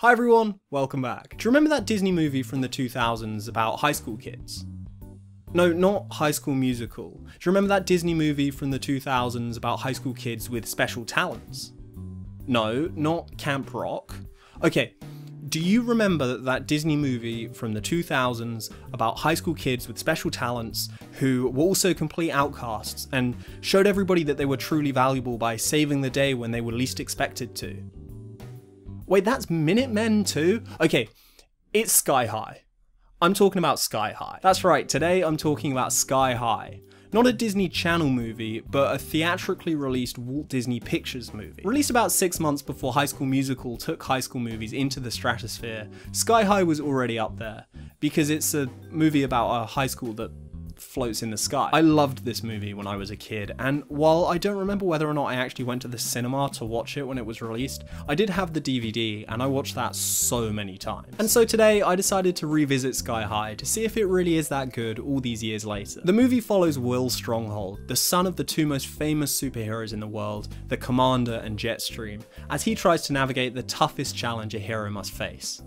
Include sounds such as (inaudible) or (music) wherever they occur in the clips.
Hi everyone, welcome back. Do you remember that Disney movie from the 2000s about high school kids? No, not High School Musical. Do you remember that Disney movie from the 2000s about high school kids with special talents? No, not Camp Rock. Okay, do you remember that Disney movie from the 2000s about high school kids with special talents who were also complete outcasts and showed everybody that they were truly valuable by saving the day when they were least expected to? Wait, that's Minutemen too? Okay, it's Sky High. I'm talking about Sky High. That's right, today I'm talking about Sky High. Not a Disney Channel movie, but a theatrically released Walt Disney Pictures movie. Released about six months before High School Musical took high school movies into the stratosphere, Sky High was already up there, because it's a movie about a high school that floats in the sky. I loved this movie when I was a kid, and while I don't remember whether or not I actually went to the cinema to watch it when it was released, I did have the DVD, and I watched that so many times. And so today, I decided to revisit Sky High to see if it really is that good all these years later. The movie follows Will Stronghold, the son of the two most famous superheroes in the world, the Commander and Jetstream, as he tries to navigate the toughest challenge a hero must face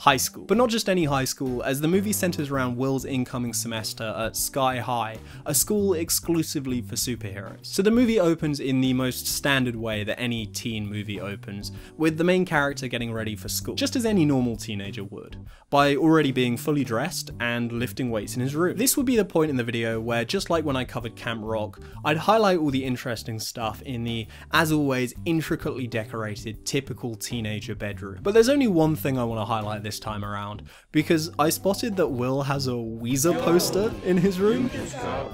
high school. But not just any high school, as the movie centers around Will's incoming semester at Sky High, a school exclusively for superheroes. So the movie opens in the most standard way that any teen movie opens, with the main character getting ready for school, just as any normal teenager would, by already being fully dressed and lifting weights in his room. This would be the point in the video where, just like when I covered Camp Rock, I'd highlight all the interesting stuff in the, as always, intricately decorated, typical teenager bedroom. But there's only one thing I want to highlight this time around, because I spotted that Will has a Weezer poster in his room,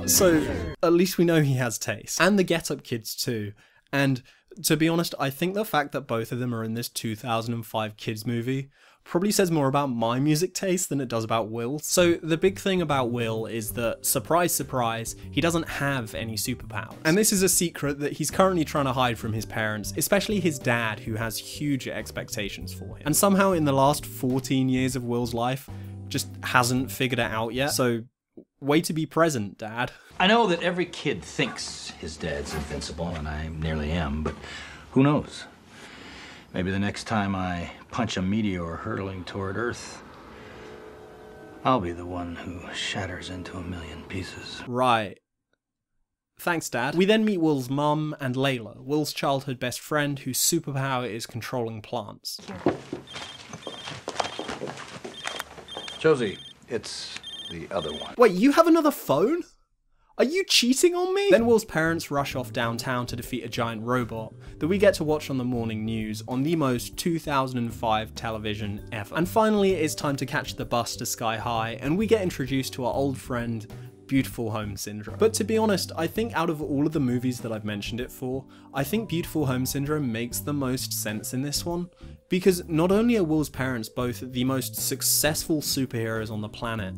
so at least we know he has taste. And the Get Up Kids too. And to be honest, I think the fact that both of them are in this 2005 kids movie probably says more about my music taste than it does about Will. So the big thing about Will is that, surprise surprise, he doesn't have any superpowers. And this is a secret that he's currently trying to hide from his parents, especially his dad who has huge expectations for him. And somehow in the last 14 years of Will's life, just hasn't figured it out yet. So way to be present, dad. I know that every kid thinks his dad's invincible, and I nearly am, but who knows? Maybe the next time I punch a meteor hurtling toward Earth, I'll be the one who shatters into a million pieces. Right. Thanks, Dad. We then meet Will's mum and Layla, Will's childhood best friend whose superpower is controlling plants. Josie, it's the other one. Wait, you have another phone? Are you cheating on me? Then Will's parents rush off downtown to defeat a giant robot that we get to watch on the morning news on the most 2005 television ever. And finally, it's time to catch the bus to Sky High, and we get introduced to our old friend, Beautiful Home Syndrome. But to be honest, I think out of all of the movies that I've mentioned it for, I think Beautiful Home Syndrome makes the most sense in this one. Because not only are Will's parents both the most successful superheroes on the planet,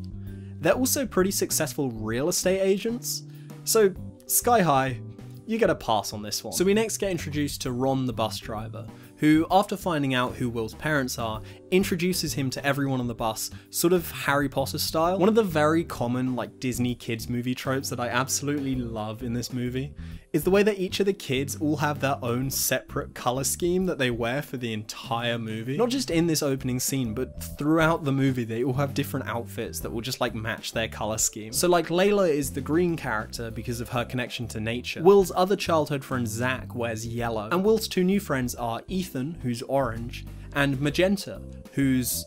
they're also pretty successful real estate agents. So, Sky High, you get a pass on this one. So we next get introduced to Ron the bus driver, who, after finding out who Will's parents are, introduces him to everyone on the bus, sort of Harry Potter style. One of the very common, like, Disney kids movie tropes that I absolutely love in this movie is the way that each of the kids all have their own separate color scheme that they wear for the entire movie. Not just in this opening scene, but throughout the movie, they all have different outfits that will just like match their color scheme. So like Layla is the green character because of her connection to nature. Will's other childhood friend Zach wears yellow, and Will's two new friends are Ethan, who's orange, and Magenta, who's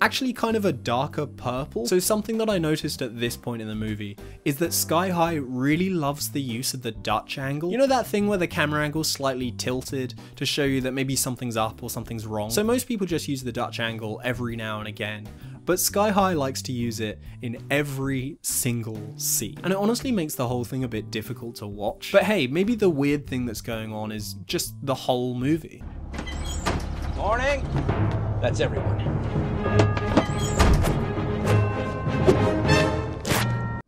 actually kind of a darker purple. So something that I noticed at this point in the movie is that Sky High really loves the use of the Dutch angle. You know that thing where the camera angle's slightly tilted to show you that maybe something's up or something's wrong? So most people just use the Dutch angle every now and again, but Sky High likes to use it in every single scene. And it honestly makes the whole thing a bit difficult to watch. But hey, maybe the weird thing that's going on is just the whole movie. Morning! That's everyone.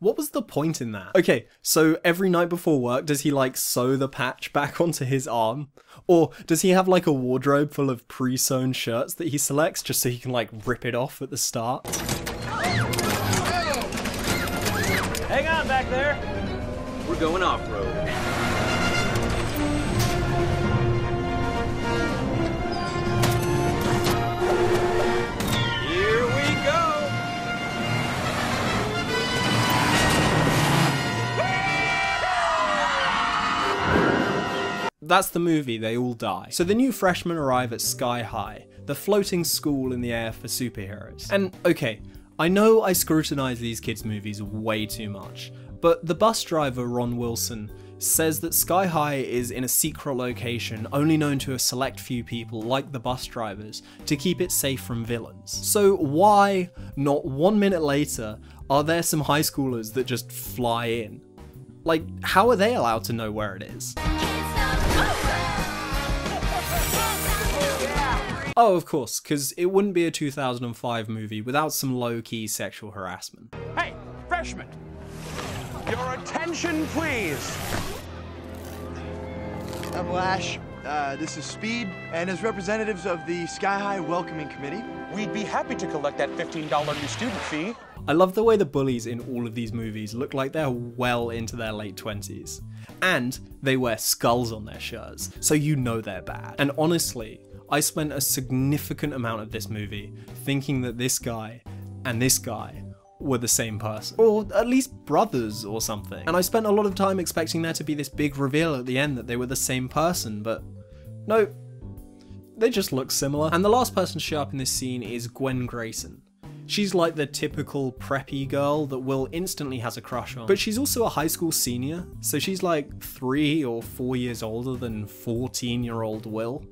What was the point in that? Okay, so every night before work, does he like sew the patch back (laughs) onto his arm? Or does he have like a wardrobe full of pre sewn shirts that he selects just so he can like rip it off at the start? Hang on back there! We're going off road. That's the movie, they all die. So the new freshmen arrive at Sky High, the floating school in the air for superheroes. And okay, I know I scrutinize these kids' movies way too much, but the bus driver, Ron Wilson, says that Sky High is in a secret location only known to a select few people, like the bus drivers, to keep it safe from villains. So, why, not one minute later, are there some high schoolers that just fly in? Like, how are they allowed to know where it is? Oh, of course, because it wouldn't be a 2005 movie without some low key sexual harassment. Hey, freshman! Your attention, please! I'm Lash. Uh, this is Speed, and as representatives of the Sky High Welcoming Committee, We'd be happy to collect that $15 new student fee. I love the way the bullies in all of these movies look like they're well into their late 20s. And they wear skulls on their shirts, so you know they're bad. And honestly, I spent a significant amount of this movie thinking that this guy and this guy were the same person. Or at least brothers or something. And I spent a lot of time expecting there to be this big reveal at the end that they were the same person, but no, they just look similar. And the last person to show up in this scene is Gwen Grayson. She's like the typical preppy girl that Will instantly has a crush on. But she's also a high school senior, so she's like three or four years older than 14 year old Will.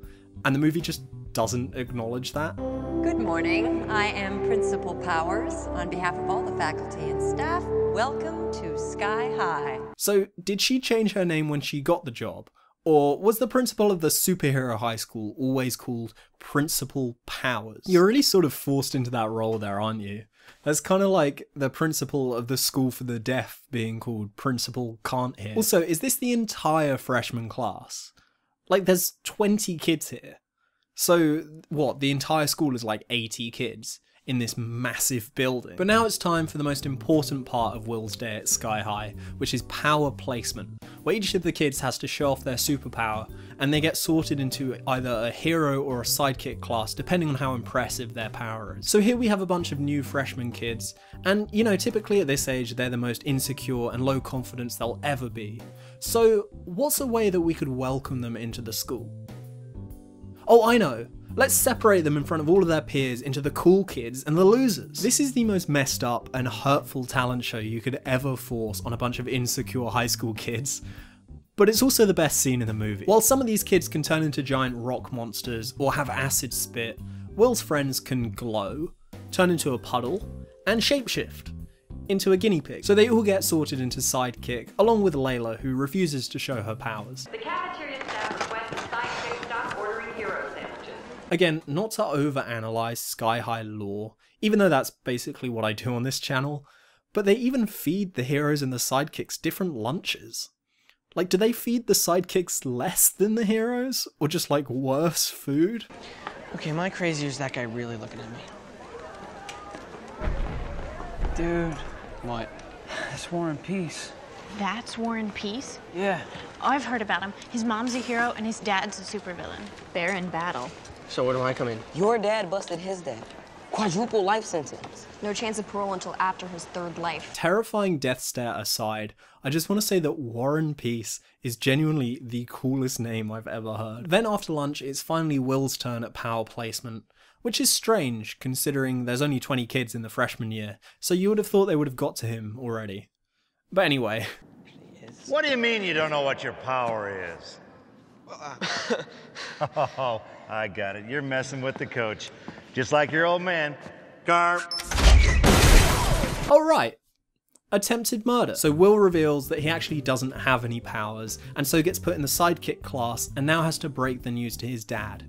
And the movie just doesn't acknowledge that. Good morning. I am Principal Powers. On behalf of all the faculty and staff, welcome to Sky High. So, did she change her name when she got the job? Or was the principal of the superhero high school always called Principal Powers? You're really sort of forced into that role there, aren't you? That's kind of like the principal of the school for the deaf being called Principal Can't Hear. Also, is this the entire freshman class? Like, there's 20 kids here. So, what, the entire school is like 80 kids in this massive building. But now it's time for the most important part of Will's day at Sky High, which is power placement, where each of the kids has to show off their superpower, and they get sorted into either a hero or a sidekick class, depending on how impressive their power is. So here we have a bunch of new freshman kids, and you know, typically at this age, they're the most insecure and low confidence they'll ever be. So, what's a way that we could welcome them into the school? Oh, I know. Let's separate them in front of all of their peers into the cool kids and the losers. This is the most messed up and hurtful talent show you could ever force on a bunch of insecure high school kids. But it's also the best scene in the movie. While some of these kids can turn into giant rock monsters or have acid spit, Will's friends can glow, turn into a puddle, and shapeshift into a guinea pig. So they all get sorted into sidekick, along with Layla, who refuses to show her powers. The cafeteria staff requests sidekick stop ordering hero sandwiches. Again, not to overanalyze Sky High lore, even though that's basically what I do on this channel, but they even feed the heroes and the sidekicks different lunches. Like, do they feed the sidekicks less than the heroes? Or just like worse food? Okay, am I crazy or is that guy really looking at me? Dude. What? That's Warren Peace. That's Warren Peace? Yeah. I've heard about him. His mom's a hero and his dad's a supervillain. They're in battle. So where do I come in? Your dad busted his dad. Quadruple life sentence. No chance of parole until after his third life. Terrifying death stare aside, I just want to say that Warren Peace is genuinely the coolest name I've ever heard. Then after lunch, it's finally Will's turn at power placement, which is strange considering there's only 20 kids in the freshman year, so you would have thought they would have got to him already. But anyway, What do you mean you don't know what your power is? oh, (laughs) I got it. You're messing with the coach. Just like your old man. Carp. Oh, right. Attempted murder. So Will reveals that he actually doesn't have any powers, and so gets put in the sidekick class and now has to break the news to his dad.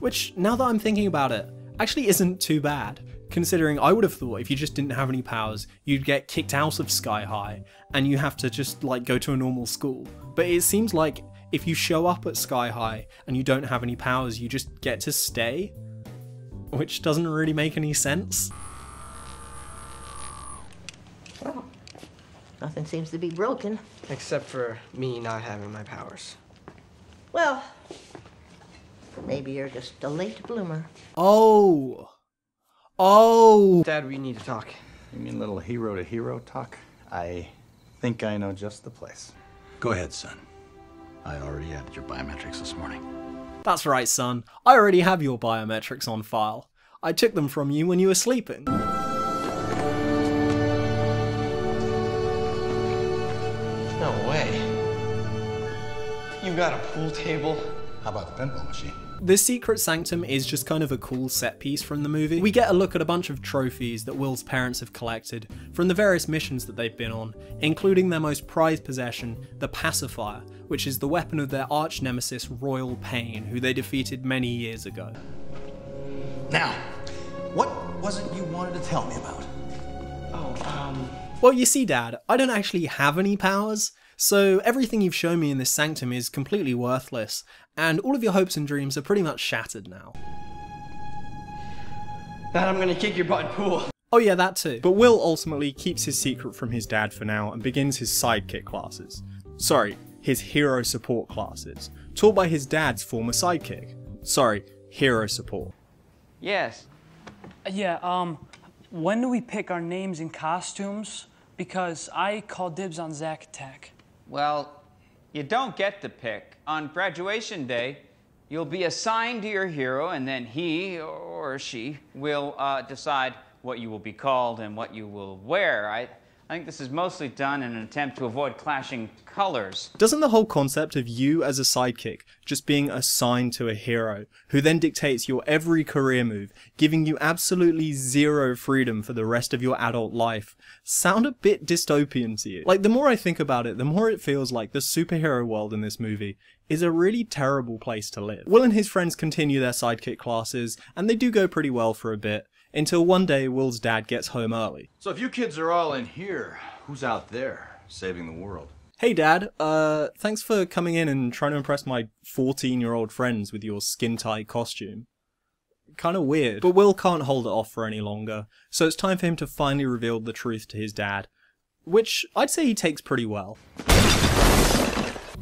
Which, now that I'm thinking about it, actually isn't too bad. Considering I would have thought if you just didn't have any powers, you'd get kicked out of Sky High and you have to just like go to a normal school. But it seems like if you show up at Sky High and you don't have any powers, you just get to stay. Which doesn't really make any sense. Well, nothing seems to be broken. Except for me not having my powers. Well, maybe you're just a late bloomer. Oh. Oh. Dad, we need to talk. You mean little hero to hero talk? I think I know just the place. Go ahead, son. I already added your biometrics this morning. That's right, son. I already have your biometrics on file. I took them from you when you were sleeping. No way. You got a pool table? How about the pinball machine? The Secret Sanctum is just kind of a cool set piece from the movie. We get a look at a bunch of trophies that Will's parents have collected from the various missions that they've been on, including their most prized possession, the Pacifier, which is the weapon of their arch nemesis Royal Pain, who they defeated many years ago. Now, what was it you wanted to tell me about? Oh, um. Well, you see, Dad, I don't actually have any powers, so everything you've shown me in this sanctum is completely worthless, and all of your hopes and dreams are pretty much shattered now. Dad, I'm gonna kick your butt in pool. Oh yeah, that too. But Will ultimately keeps his secret from his dad for now and begins his sidekick classes. Sorry, his hero support classes, taught by his dad's former sidekick. Sorry, hero support. Yes. Yeah, um, when do we pick our names and costumes? Because I call dibs on Zack Attack. Well, you don't get to pick. On graduation day, you'll be assigned to your hero, and then he or she will uh, decide what you will be called and what you will wear. I, I think this is mostly done in an attempt to avoid clashing colors. Doesn't the whole concept of you as a sidekick just being assigned to a hero, who then dictates your every career move, giving you absolutely zero freedom for the rest of your adult life, sound a bit dystopian to you? Like, the more I think about it, the more it feels like the superhero world in this movie is a really terrible place to live. Will and his friends continue their sidekick classes, and they do go pretty well for a bit, until one day Will's dad gets home early. So if you kids are all in here, who's out there saving the world? Hey dad, uh, thanks for coming in and trying to impress my 14 year old friends with your skin tight costume. Kinda weird, but Will can't hold it off for any longer, so it's time for him to finally reveal the truth to his dad. Which I'd say he takes pretty well.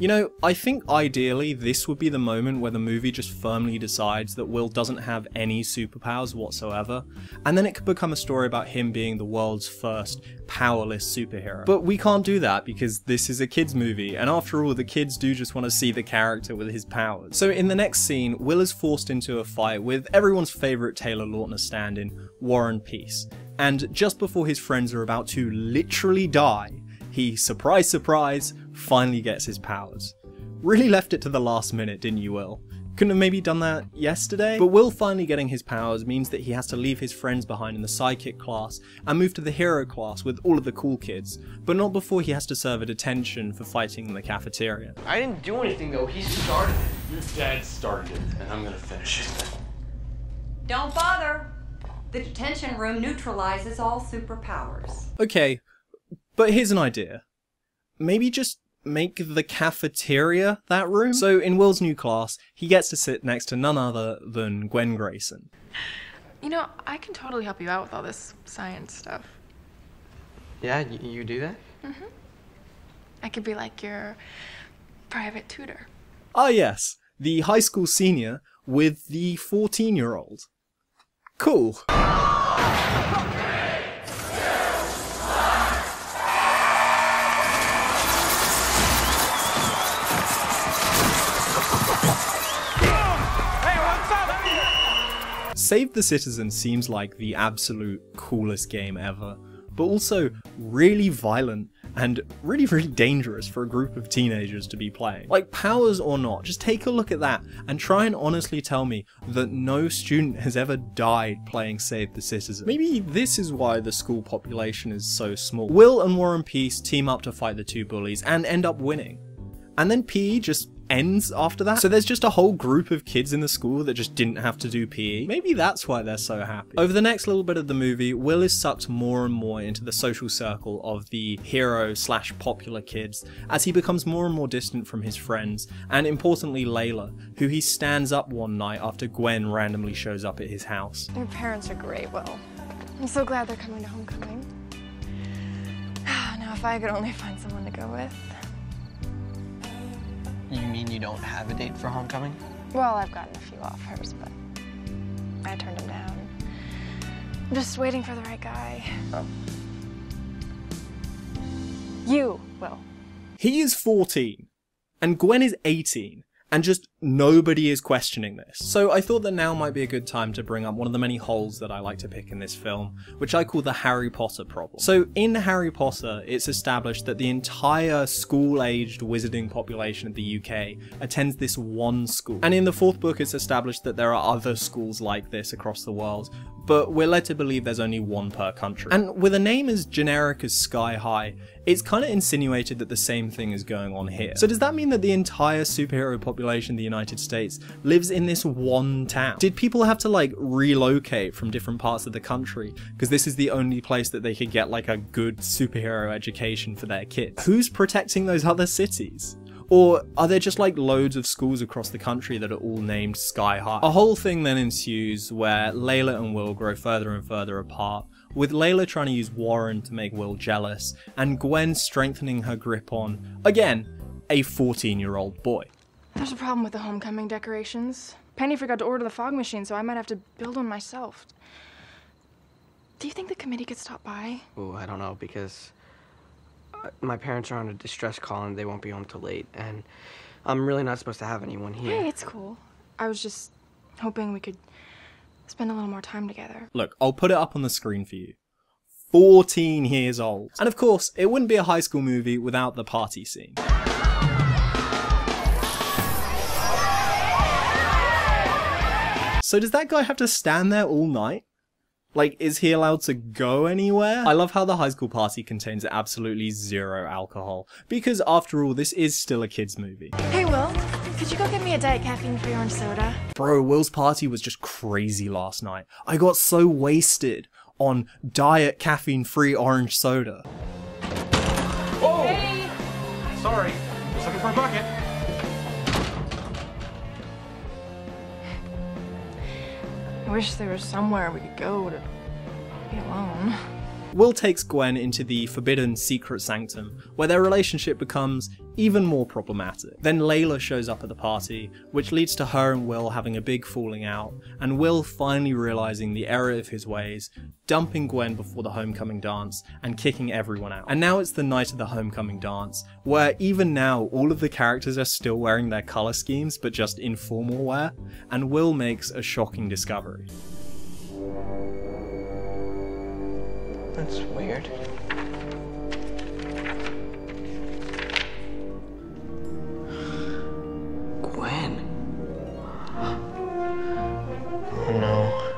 You know, I think ideally this would be the moment where the movie just firmly decides that Will doesn't have any superpowers whatsoever, and then it could become a story about him being the world's first powerless superhero. But we can't do that because this is a kids movie, and after all, the kids do just want to see the character with his powers. So in the next scene, Will is forced into a fight with everyone's favourite Taylor Lautner stand-in, Warren Peace, and just before his friends are about to literally die, he, surprise surprise, finally gets his powers. Really left it to the last minute, didn't you, Will? Couldn't have maybe done that yesterday? But Will finally getting his powers means that he has to leave his friends behind in the sidekick class and move to the hero class with all of the cool kids, but not before he has to serve a detention for fighting in the cafeteria. I didn't do anything though, he started it. Your dad started it, and I'm gonna finish it. Don't bother. The detention room neutralizes all superpowers. Okay, but here's an idea. Maybe just make the cafeteria that room? So in Will's new class, he gets to sit next to none other than Gwen Grayson. You know, I can totally help you out with all this science stuff. Yeah, you, you do that? Mm-hmm. I could be like your private tutor. Ah yes, the high school senior with the 14 year old. Cool. Save the Citizen seems like the absolute coolest game ever, but also really violent and really, really dangerous for a group of teenagers to be playing. Like, powers or not, just take a look at that and try and honestly tell me that no student has ever died playing Save the Citizen. Maybe this is why the school population is so small. Will and Warren Peace team up to fight the two bullies and end up winning. And then PE just ends after that. So there's just a whole group of kids in the school that just didn't have to do PE. Maybe that's why they're so happy. Over the next little bit of the movie, Will is sucked more and more into the social circle of the hero slash popular kids as he becomes more and more distant from his friends, and importantly Layla, who he stands up one night after Gwen randomly shows up at his house. Your parents are great, Will. I'm so glad they're coming to homecoming. (sighs) now, if I could only find someone to go with. You mean you don't have a date for homecoming? Well, I've gotten a few offers, but I turned them down. I'm just waiting for the right guy. Oh. You, Will. He is 14. And Gwen is 18, and just nobody is questioning this. So I thought that now might be a good time to bring up one of the many holes that I like to pick in this film, which I call the Harry Potter problem. So in Harry Potter, it's established that the entire school-aged wizarding population of the UK attends this one school. And in the fourth book, it's established that there are other schools like this across the world, but we're led to believe there's only one per country. And with a name as generic as Sky High, it's kind of insinuated that the same thing is going on here. So does that mean that the entire superhero population the United States lives in this one town? Did people have to like relocate from different parts of the country because this is the only place that they could get like a good superhero education for their kids? Who's protecting those other cities? Or are there just like loads of schools across the country that are all named Sky High? A whole thing then ensues where Layla and Will grow further and further apart, with Layla trying to use Warren to make Will jealous, and Gwen strengthening her grip on, again, a 14 year old boy. There's a problem with the homecoming decorations. Penny forgot to order the fog machine, so I might have to build one myself. Do you think the committee could stop by? Oh, I don't know, because uh, my parents are on a distress call and they won't be home till late, and I'm really not supposed to have anyone here. Hey, it's cool. I was just hoping we could spend a little more time together. Look, I'll put it up on the screen for you. 14 years old. And of course, it wouldn't be a high school movie without the party scene. So does that guy have to stand there all night? Like, is he allowed to go anywhere? I love how the high school party contains absolutely zero alcohol, because after all, this is still a kid's movie. Hey, Will, could you go get me a Diet Caffeine-free orange soda? Bro, Will's party was just crazy last night. I got so wasted on Diet Caffeine-free orange soda. Oh! Hey. Sorry, just looking for a bucket. I wish there was somewhere we could go to be alone. Will takes Gwen into the forbidden secret sanctum, where their relationship becomes even more problematic. Then Layla shows up at the party, which leads to her and Will having a big falling out, and Will finally realizing the error of his ways, dumping Gwen before the homecoming dance, and kicking everyone out. And now it's the night of the homecoming dance, where even now all of the characters are still wearing their colour schemes, but just in formal wear, and Will makes a shocking discovery. That's weird. Gwen. Oh, oh no.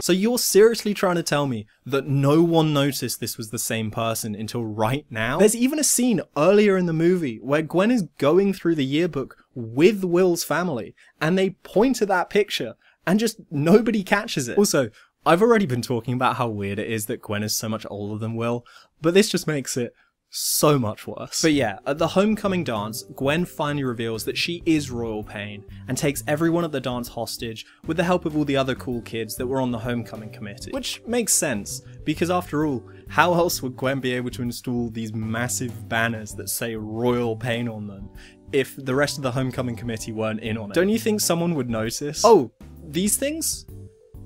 So you're seriously trying to tell me that no one noticed this was the same person until right now? There's even a scene earlier in the movie where Gwen is going through the yearbook with Will's family and they point to that picture and just nobody catches it. Also, I've already been talking about how weird it is that Gwen is so much older than Will, but this just makes it so much worse. But yeah, at the homecoming dance, Gwen finally reveals that she is Royal Pain and takes everyone at the dance hostage with the help of all the other cool kids that were on the homecoming committee. Which makes sense, because after all, how else would Gwen be able to install these massive banners that say Royal Pain on them if the rest of the homecoming committee weren't in on it? Don't you think someone would notice? Oh, these things?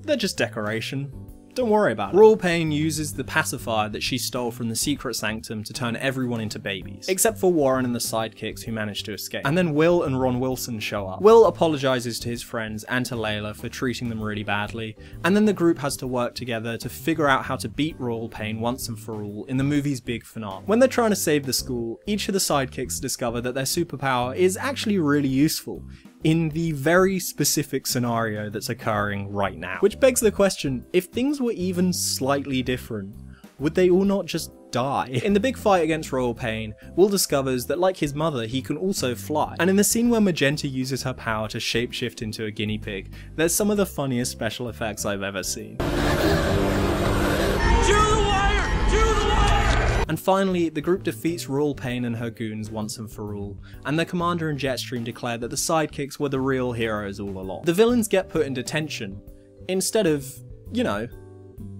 They're just decoration. Don't worry about it. Royal Pain uses the pacifier that she stole from the secret sanctum to turn everyone into babies, except for Warren and the sidekicks who manage to escape. And then Will and Ron Wilson show up. Will apologizes to his friends and to Layla for treating them really badly, and then the group has to work together to figure out how to beat Royal Pain once and for all in the movie's big finale. When they're trying to save the school, each of the sidekicks discover that their superpower is actually really useful in the very specific scenario that's occurring right now. Which begs the question, if things were even slightly different, would they all not just die? (laughs) In the big fight against Royal Pain, Will discovers that like his mother, he can also fly. And in the scene where Magenta uses her power to shapeshift into a guinea pig, there's some of the funniest special effects I've ever seen. And finally, the group defeats Royal Pain and her goons once and for all, and the commander and Jetstream declare that the sidekicks were the real heroes all along. The villains get put in detention, instead of, you know,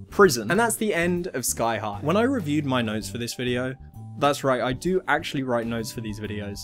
prison. And that's the end of Sky High. When I reviewed my notes for this video, that's right, I do actually write notes for these videos,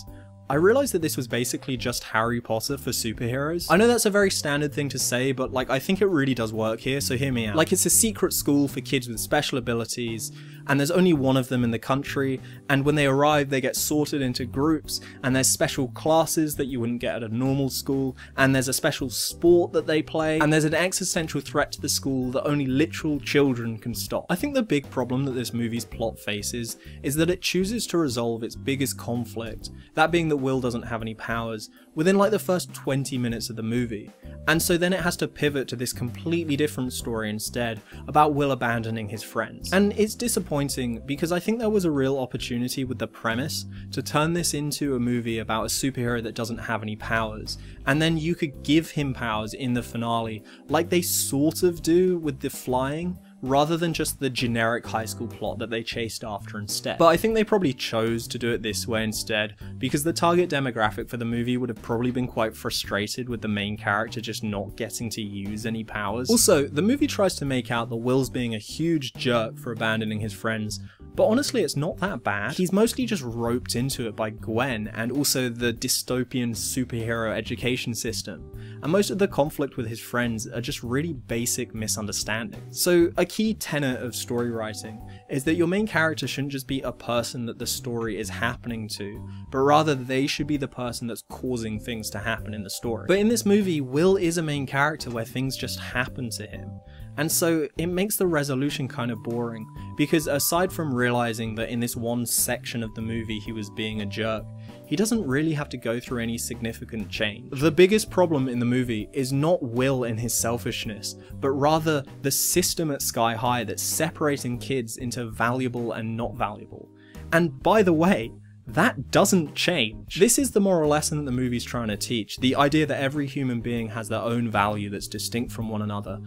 I realized that this was basically just Harry Potter for superheroes. I know that's a very standard thing to say, but like I think it really does work here, so hear me out. Like it's a secret school for kids with special abilities, and there's only one of them in the country, and when they arrive they get sorted into groups, and there's special classes that you wouldn't get at a normal school, and there's a special sport that they play, and there's an existential threat to the school that only literal children can stop. I think the big problem that this movie's plot faces is that it chooses to resolve its biggest conflict, that being that Will doesn't have any powers, within like the first 20 minutes of the movie. And so then it has to pivot to this completely different story instead about Will abandoning his friends. And it's disappointing because I think there was a real opportunity with the premise to turn this into a movie about a superhero that doesn't have any powers, and then you could give him powers in the finale like they sort of do with the flying, rather than just the generic high school plot that they chased after instead. But I think they probably chose to do it this way instead, because the target demographic for the movie would have probably been quite frustrated with the main character just not getting to use any powers. Also, the movie tries to make out that Will's being a huge jerk for abandoning his friends, but honestly it's not that bad. He's mostly just roped into it by Gwen and also the dystopian superhero education system, and most of the conflict with his friends are just really basic misunderstandings. So a key tenet of story writing is that your main character shouldn't just be a person that the story is happening to, but rather they should be the person that's causing things to happen in the story. But in this movie, Will is a main character where things just happen to him. And so it makes the resolution kind of boring, because aside from realizing that in this one section of the movie he was being a jerk, he doesn't really have to go through any significant change. The biggest problem in the movie is not Will and his selfishness, but rather the system at Sky High that's separating kids into valuable and not valuable. And by the way, that doesn't change. This is the moral lesson that the movie's trying to teach, the idea that every human being has their own value that's distinct from one another.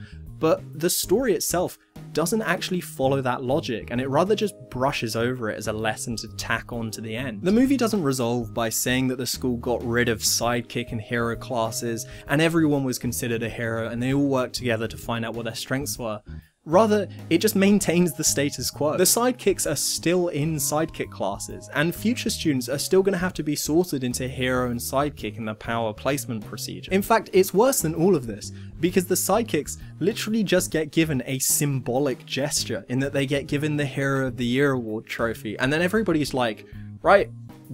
But the story itself doesn't actually follow that logic, and it rather just brushes over it as a lesson to tack on to the end. The movie doesn't resolve by saying that the school got rid of sidekick and hero classes, and everyone was considered a hero, and they all worked together to find out what their strengths were. Rather, it just maintains the status quo. The sidekicks are still in sidekick classes, and future students are still going to have to be sorted into hero and sidekick in the power placement procedure. In fact, it's worse than all of this, because the sidekicks literally just get given a symbolic gesture in that they get given the Hero of the Year award trophy, and then everybody's like, right,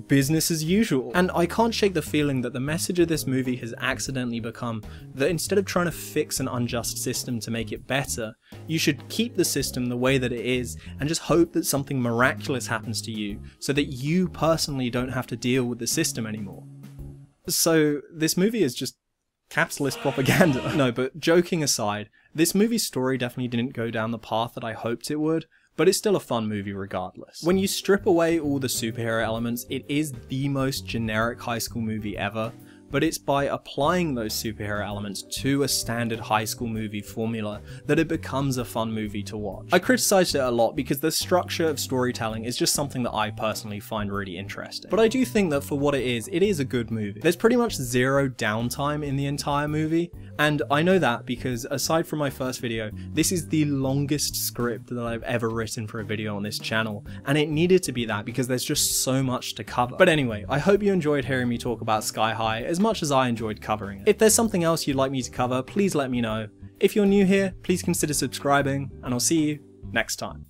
business as usual. And I can't shake the feeling that the message of this movie has accidentally become that instead of trying to fix an unjust system to make it better, you should keep the system the way that it is and just hope that something miraculous happens to you so that you personally don't have to deal with the system anymore. So this movie is just capitalist propaganda. (laughs) no, but joking aside, this movie's story definitely didn't go down the path that I hoped it would, but it's still a fun movie regardless. When you strip away all the superhero elements, it is the most generic high school movie ever, but it's by applying those superhero elements to a standard high school movie formula that it becomes a fun movie to watch. I criticized it a lot because the structure of storytelling is just something that I personally find really interesting. But I do think that for what it is, it is a good movie. There's pretty much zero downtime in the entire movie, and I know that because aside from my first video, this is the longest script that I've ever written for a video on this channel, and it needed to be that because there's just so much to cover. But anyway, I hope you enjoyed hearing me talk about Sky High as much as I enjoyed covering it. If there's something else you'd like me to cover, please let me know. If you're new here, please consider subscribing, and I'll see you next time.